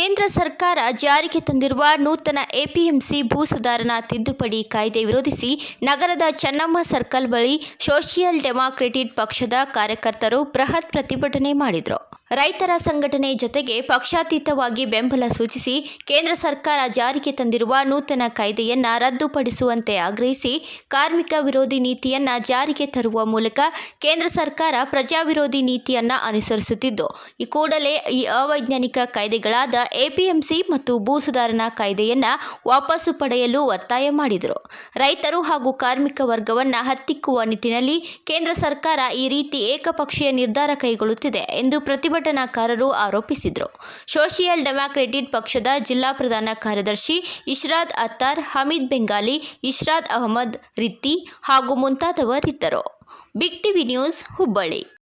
ಕೇಂದ್ರ ಸರ್ಕಾರ ಜಾರಿಗೆ ತಂದಿರುವ ನೂತನ ಎಪಿಎಂಸಿ ಭೂ ಸುಧಾರಣಾ ತಿದ್ದುಪಡಿ ಕಾಯ್ದೆ ವಿರೋಧಿಸಿ ನಗರದ ಚೆನ್ನಮ್ಮ ಸರ್ಕಲ್ ಬಳಿ ಸೋಷಿಯಲ್ ಡೆಮಾಕ್ರೆಟಿಕ್ ಪಕ್ಷದ ಕಾರ್ಯಕರ್ತರು ಬೃಹತ್ ಪ್ರತಿಭಟನೆ ಮಾಡಿದರು. ರೈತರ ಸಂಘಟನೆ ಜೊತೆಗೆ ಪಕ್ಷಾತೀತವಾಗಿ ಬೆಂಬಲ ಸೂಚಿಸಿ ಕೇಂದ್ರ ಸರ್ಕಾರ ಜಾರಿಗೆ ತಂದಿರುವ ನೂತನ ಕಾಯ್ದೆಯನ್ನ ರದ್ದುಪಡಿಸುವಂತೆ ಆಗ್ರಹಿಸಿ ಕಾರ್ಮಿಕ ವಿರೋಧಿ ನೀತಿಯನ್ನ ಜಾರಿಗೆ ತರುವ ಮೂಲಕ ಕೇಂದ್ರ ಸರ್ಕಾರ ಪ್ರಜಾವಿರೋಧಿ ನೀತಿಯನ್ನ ಅನುಸರಿಸುತ್ತಿದ್ದು, ಈ ಕೂಡಲೇ ಈ ಅವೈಜ್ಞಾನಿಕ ಕಾಯ್ದೆಗಳಾದ ಎಪಿಎಂಸಿ ಮತ್ತು ಭೂ ಸುಧಾರಣಾ ಕಾಯ್ದೆಯನ್ನ ವಾಪಸ್ಸು ಪಡೆಯಲು ಒತ್ತಾಯ ಮಾಡಿದರು. ರೈತರು ಹಾಗೂ ಕಾರ್ಮಿಕ ವರ್ಗವನ್ನ ಹತ್ತಿಕ್ಕುವ ನಿಟ್ಟಿನಲ್ಲಿ ಕೇಂದ್ರ ಸರ್ಕಾರ ಈ ರೀತಿ ಏಕಪಕ್ಷೀಯ ನಿರ್ಧಾರ ಕೈಗೊಳ್ಳುತ್ತಿದೆ ಎಂದು ಪ್ರತಿಭಟನಾಕಾರರು ಆರೋಪಿಸಿದರು. ಸೋಷಿಯಲ್ ಡೆಮಾಕ್ರೆಟಿಕ್ ಪಕ್ಷದ ಜಿಲ್ಲಾ ಪ್ರಧಾನ ಕಾರ್ಯದರ್ಶಿ ಇಶ್ರಾದ್ ಅತ್ತಾರ್, ಹಮೀದ್ ಬೆಂಗಾಲಿ, ಇಶ್ರಾದ್ ಅಹಮದ್, ರಿತ್ತಿ ಹಾಗೂ ಮುಂತಾದವರಿದ್ದರು. Big TV news Hubballi.